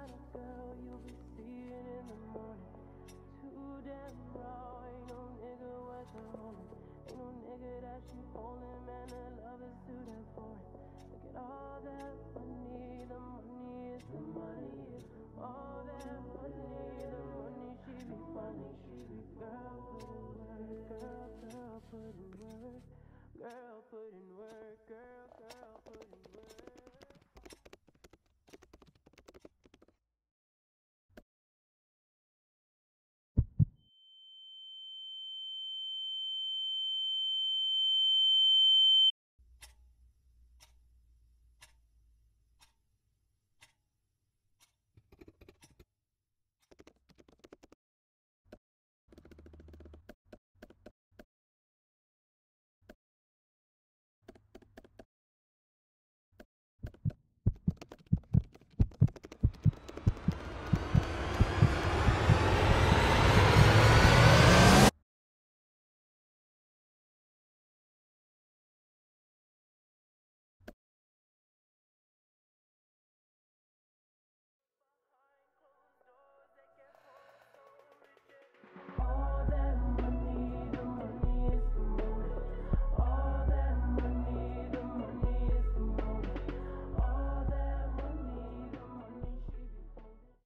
kind of girl you'll be seeing in the morning. Too damn raw, ain't no nigga worth a holding. Ain't no nigga that she holdin'. man, that love is too damn it. Look at all that money, the money is the money. All that money, the money she be funny, she be girl put in work, girl, girl put in work, girl put in work, girl, girl.